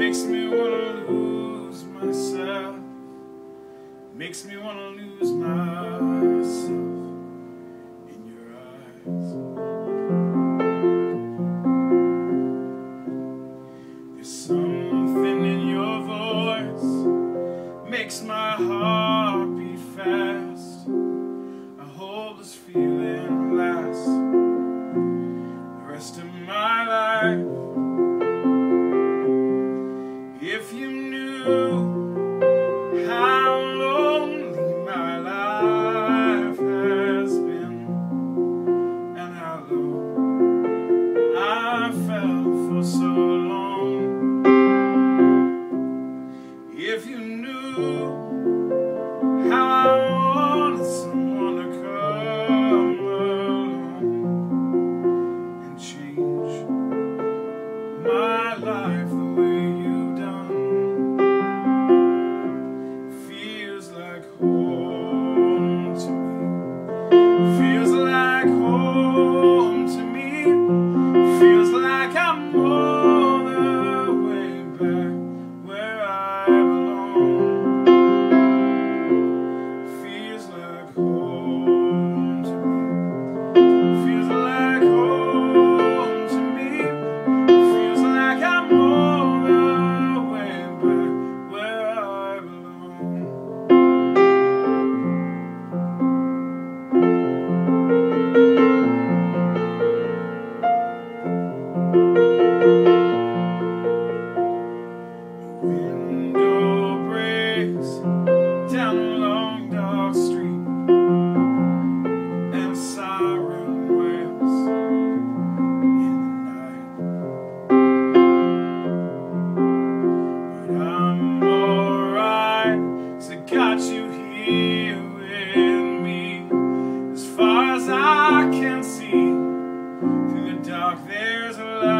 Makes me wanna lose myself. Makes me wanna lose myself in your eyes. There's something in your voice makes my heart beat fast. I hope this feeling lasts the rest of my life. new got you here with me as far as I can see. Through the dark, there's a light.